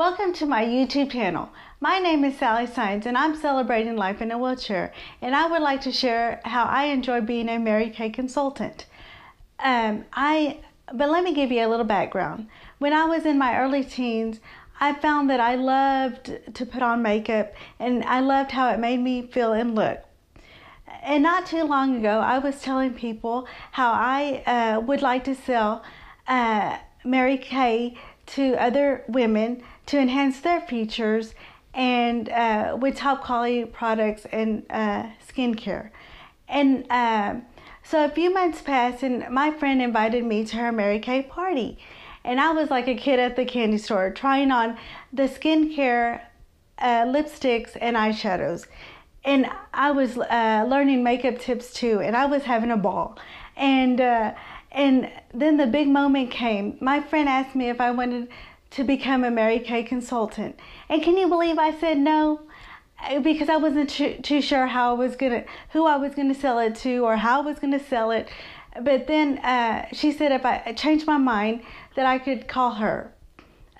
Welcome to my YouTube channel. My name is Sally Saenz and I'm celebrating life in a wheelchair and I would like to share how I enjoy being a Mary Kay consultant. Um, I, but let me give you a little background. When I was in my early teens, I found that I loved to put on makeup and I loved how it made me feel and look. And not too long ago, I was telling people how I uh, would like to sell uh, Mary Kay to other women to enhance their features and uh, with top quality products and uh, skincare. And uh, so a few months passed, and my friend invited me to her Mary Kay party. And I was like a kid at the candy store trying on the skincare, uh, lipsticks, and eyeshadows. And I was uh, learning makeup tips too, and I was having a ball. And uh, and then the big moment came. My friend asked me if I wanted to become a Mary Kay consultant. And can you believe I said no? Because I wasn't too, too sure how I was gonna, who I was gonna sell it to, or how I was gonna sell it. But then uh, she said if I changed my mind, that I could call her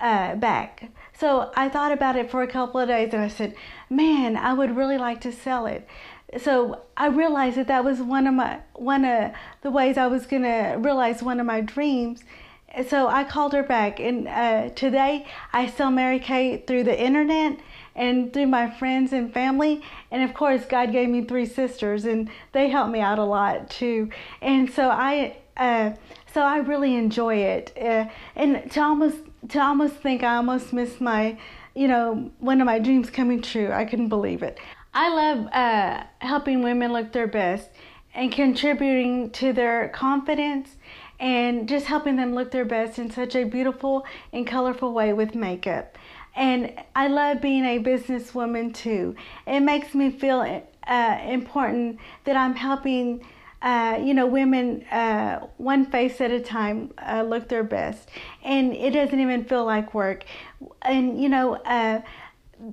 uh, back. So I thought about it for a couple of days, and I said, "Man, I would really like to sell it." So I realized that that was one of my one of the ways I was gonna realize one of my dreams so I called her back, and uh, today I sell Mary Kay through the internet and through my friends and family. And of course, God gave me three sisters, and they helped me out a lot too. And so I, uh, so I really enjoy it. Uh, and to almost to almost think I almost missed my, you know, one of my dreams coming true. I couldn't believe it. I love uh, helping women look their best and contributing to their confidence and just helping them look their best in such a beautiful and colorful way with makeup. And I love being a businesswoman too. It makes me feel uh, important that I'm helping. Uh, you know, women uh, one face at a time uh, look their best, and it doesn't even feel like work. And you know, uh,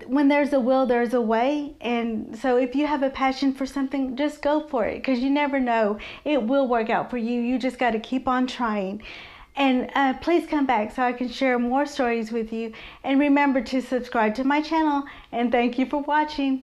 when there's a will, there's a way. And so if you have a passion for something, just go for it because you never know. It will work out for you. You just got to keep on trying. And uh, please come back so I can share more stories with you. And remember to subscribe to my channel. And thank you for watching.